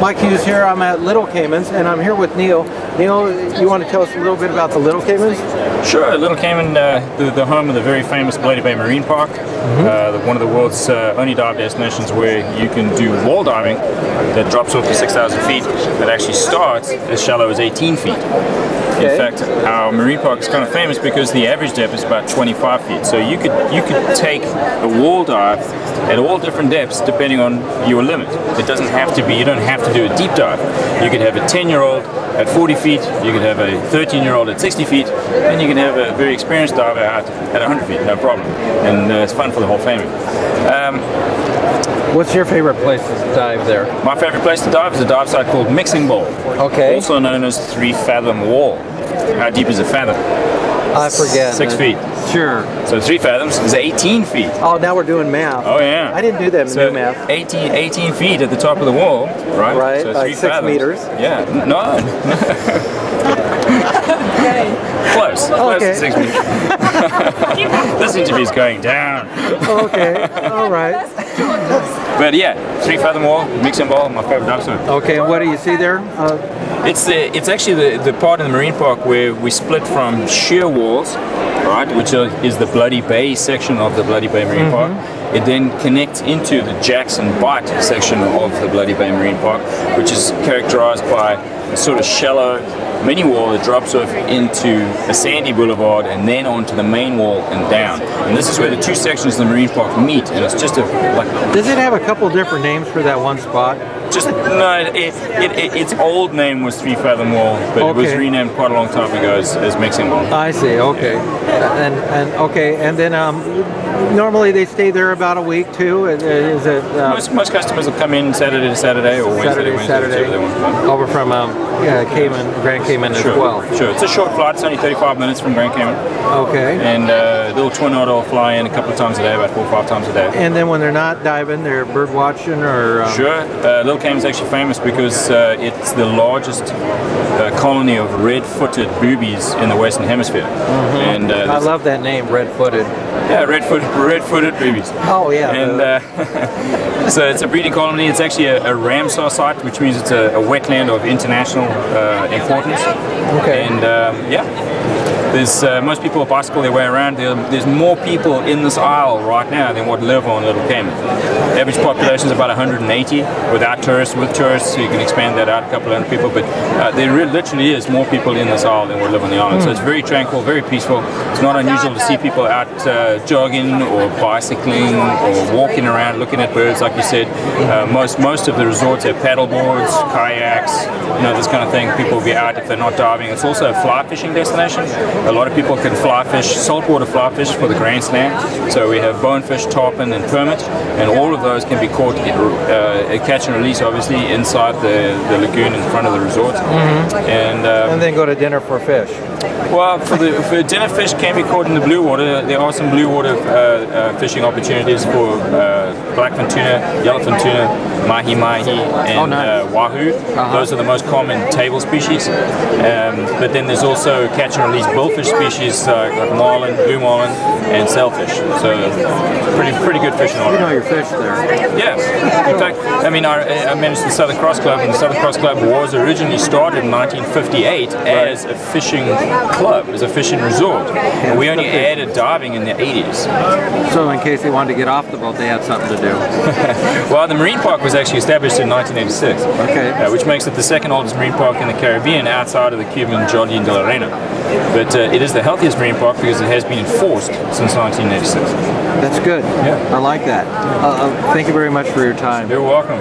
Mike Hughes here. I'm at Little Caymans, and I'm here with Neil. Neil, you want to tell us a little bit about the Little Caymans? Sure. Little Cayman, uh, the, the, home of the very famous Bloody Bay Marine Park, mm-hmm. uh, the, one of the world's uh, only dive destinations where you can do wall diving that drops off to 6,000 feet that actually starts as shallow as 18 feet. Okay. In fact, our marine park is kind of famous because the average depth is about 25 feet. So you could you could take a wall dive at all different depths depending on your limit. It doesn't have to be, you don't have to do a deep dive. You could have a 10 year old at 40 feet, you could have a 13 year old at 60 feet, and you can have a very experienced diver at, at 100 feet, no problem. And uh, it's fun for the whole family. Um, What's your favorite place to dive there? My favorite place to dive is a dive site called Mixing Bowl. Okay. Also known as Three Fathom Wall. How deep is a fathom? I forget. Six feet. Sure. So three fathoms is 18 feet. Oh, now we're doing math. Oh, yeah. I didn't do that in so math. 18, 18 feet at the top of the wall, right? Right, so like six fathoms. meters. Yeah, no. Close. Close okay. six meters. this interview is going down. okay, all right. But yeah, three fathom wall, mixing bowl, my favorite zone. Okay, and what do you see there? Uh, it's the it's actually the, the part in the marine park where we split from sheer walls, right, which is the Bloody Bay section of the Bloody Bay Marine. Park. Mm-hmm. It then connects into the Jackson Bight section of the Bloody Bay Marine Park, which is characterized by a sort of shallow mini wall that drops off into a sandy boulevard and then onto the main wall and down. And this is where the two sections of the marine park meet, and it's just a like. Does it have a couple different names for that one spot? Just no, it, it, it, its old name was Three Fathom Wall, but okay. it was renamed quite a long time ago as, as Mixing Wall. I see. Okay, and and okay, and then um, normally they stay there about a week too. Is it? Uh, most, most customers will come in Saturday to Saturday or Saturday, Wednesday to Wednesday, Saturday. Over from um, yeah, Cayman, Grand Cayman sure. as well. Sure, it's a short flight. It's only 35 minutes from Grand Cayman. Okay. And uh, little twin otter will fly in a couple of times a day, about four or five times a day. And then when they're not diving, they're bird watching or. Um... Sure. Uh, Little Cayman's actually famous because uh, it's the largest uh, colony of red-footed boobies in the Western Hemisphere. Mm -hmm. And uh, I love that name, red-footed. Yeah, red-footed, red-footed boobies. Oh yeah. And uh, so it's a breeding colony. It's actually a, a Ramsar site, which means it's a, a wetland of international uh, importance. Okay. And um, yeah, there's uh, most people bicycle their way around. There, there's more people in this aisle right now than what live on Little Cayman. Average population is about 180 without tourists. With tourists, so you can expand that out a couple hundred people. But uh, there literally is more people in this aisle than what live on the island. Mm. So it's very tranquil, very peaceful. It's not unusual to see people out uh, jogging or bicycling or walking around, looking at birds, like you said. Uh, most most of the resorts have paddle boards, kayaks, you know, this kind of thing. People will be out if they're not diving. It's also a fly fishing destination. A lot of people can fly fish, saltwater fly fish for the Grand Slam. So we have bonefish, tarpon, and permit, and all of those can be caught uh, catch and release, obviously, inside the, the lagoon in front of the resort. Mm -hmm. And um, and then go to dinner for fish. Well, for the for dinner fish can be caught in the blue water. There are some blue water uh, uh, fishing opportunities for uh, blackfin tuna, yellowfin tuna, mahi mahi, and oh, nice. Uh, wahoo. -huh. Those are the most common table species. Um, but then there's also catch and release billfish species uh, like marlin, blue marlin, and sailfish. So pretty pretty good fishing. You know your fish there. Yes. In fact, I mean, I, I managed the Southern Cross Club, and the Southern Cross Club was originally started in 1958 as a fishing club, as a fishing resort. Yeah, we only added diving in the 80s. So in case they wanted to get off the boat, they had something to do. well, the marine park was actually established in 1986. Okay. Uh, which makes it the second oldest marine park in the Caribbean outside of the Cuban Jardín de la Reina. But uh, it is the healthiest marine park because it has been enforced since 1986. That's good. Yeah. I like that. Uh, uh, thank you very much for your time. You're welcome.